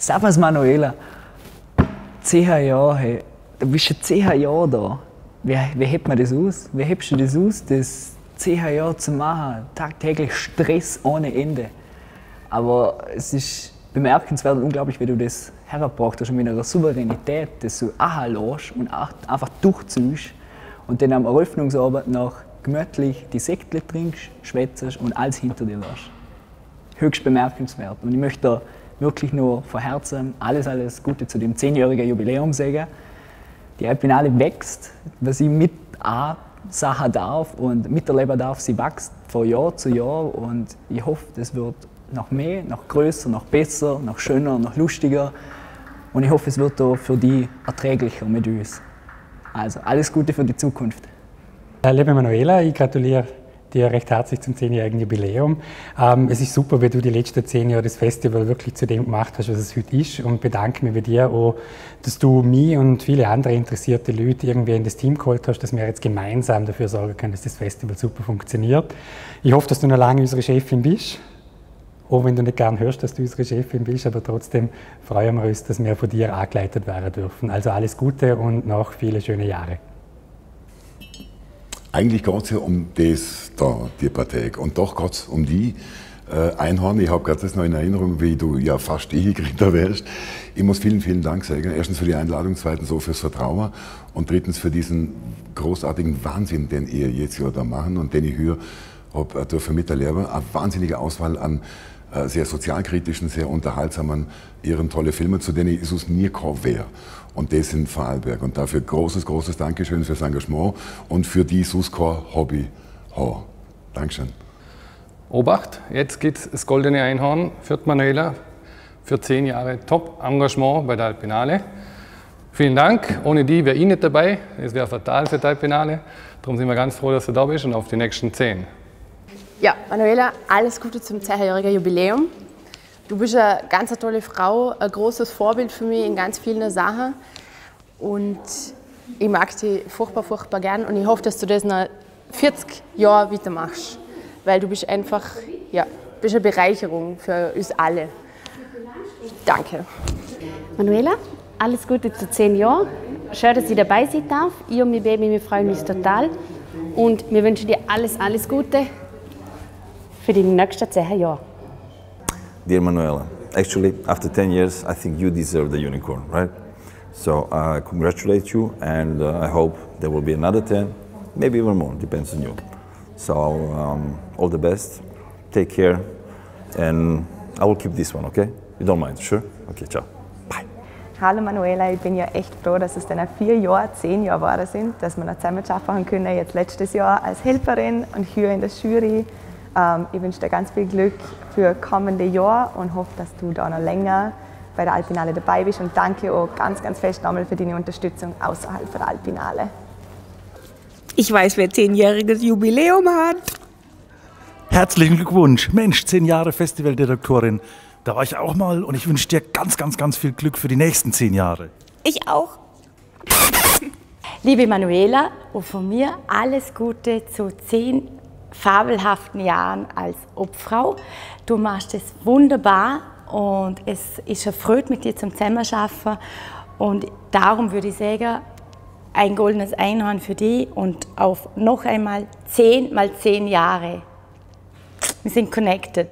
Servus Manuela. Zehn Jahre, hey. du bist schon zehn Jahre da. Wie, wie hebt man das aus? Wie hebst du das aus, das zehn Jahre zu machen? Tagtäglich Stress ohne Ende. Aber es ist bemerkenswert und unglaublich, wie du das hergebracht hast mit einer Souveränität, das du lässt und einfach durchziehst und dann am Eröffnungsabend noch gemütlich die Sektle trinkst, schwätzt und alles hinter dir lässt. Höchst bemerkenswert. Und ich möchte wirklich nur von Herzen alles, alles Gute zu dem zehnjährigen Jubiläum sagen. Die Alpinale wächst, was ich mit A sagen darf und miterleben darf, sie wächst von Jahr zu Jahr und ich hoffe, das wird noch mehr, noch größer, noch besser, noch schöner, noch lustiger und ich hoffe, es wird auch für die erträglicher mit uns. Also alles Gute für die Zukunft. Liebe Manuela, ich gratuliere dir recht herzlich zum zehnjährigen Jubiläum. Ähm, es ist super, wie du die letzten zehn Jahre das Festival wirklich zu dem gemacht hast, was es heute ist und bedanke mich bei dir auch, dass du mich und viele andere interessierte Leute irgendwie in das Team geholt hast, dass wir jetzt gemeinsam dafür sorgen können, dass das Festival super funktioniert. Ich hoffe, dass du noch lange unsere Chefin bist. Auch wenn du nicht gern hörst, dass du unsere Chefin bist, aber trotzdem freuen wir uns, dass wir von dir angeleitet werden dürfen. Also alles Gute und noch viele schöne Jahre. Eigentlich geht es ja um das da, die Partei. Und doch geht es um die äh, Einhorn. Ich habe gerade das noch in Erinnerung, wie du ja fast Ehekriegler wärst. Ich muss vielen, vielen Dank sagen. Erstens für die Einladung, zweitens so fürs Vertrauen und drittens für diesen großartigen Wahnsinn, den ihr jetzt ja da machen und den ich höre, habe äh, dürfen miterleben. Eine wahnsinnige Auswahl an sehr sozialkritischen, sehr unterhaltsamen, ihren tolle Filme, zu denen ich es nie gekommen wäre und das in Vorarlberg. Und dafür großes, großes Dankeschön fürs Engagement und für die Suskor Hobby haben. Dankeschön. Obacht, jetzt geht das Goldene Einhorn für Manuela für zehn Jahre Top-Engagement bei der Alpinale. Vielen Dank. Ohne die wäre ich nicht dabei. Das wäre fatal für die Alpinale. Darum sind wir ganz froh, dass du da bist und auf die nächsten zehn. Ja, Manuela, alles Gute zum 10-jährigen Jubiläum. Du bist eine ganz tolle Frau, ein großes Vorbild für mich in ganz vielen Sachen. Und ich mag dich furchtbar, furchtbar gern und ich hoffe, dass du das noch 40 Jahre weitermachst. Weil du bist einfach ja, bist eine Bereicherung für uns alle. Danke. Manuela, alles Gute zu 10 Jahren. Schön, dass ich dabei sein darf. Ich und mein Baby, wir freuen uns total. Und wir wünschen dir alles, alles Gute für die nächsten 10 Jahre. Dear Manuela, actually, after 10 years, I think you deserve the unicorn, right? So I congratulate you, and uh, I hope there will be another 10, maybe even more, depends on you. So um, all the best, take care, and I will keep this one, okay? You don't mind, sure? Okay, ciao. Bye. Hallo Manuela, ich bin ja echt froh, dass es dann vier Jahre, zehn Jahre waren sind, dass wir noch zusammen arbeiten können, jetzt letztes Jahr als Helferin und hier in der Jury. Ähm, ich wünsche dir ganz viel Glück für kommende Jahr und hoffe, dass du da noch länger bei der Alpinale dabei bist. Und danke auch ganz, ganz fest nochmal für deine Unterstützung außerhalb der Alpinale. Ich weiß, wer zehnjähriges Jubiläum hat. Herzlichen Glückwunsch. Mensch, zehn Jahre Festivaldirektorin. Da war ich auch mal und ich wünsche dir ganz, ganz, ganz viel Glück für die nächsten zehn Jahre. Ich auch. Liebe Manuela, und von mir alles Gute zu zehn fabelhaften Jahren als Obfrau. Du machst es wunderbar und es ist eine Freude, mit dir zum Zusammenarbeiten. Und darum würde ich sagen, ein goldenes Einhorn für dich und auf noch einmal zehn mal zehn Jahre. Wir sind connected.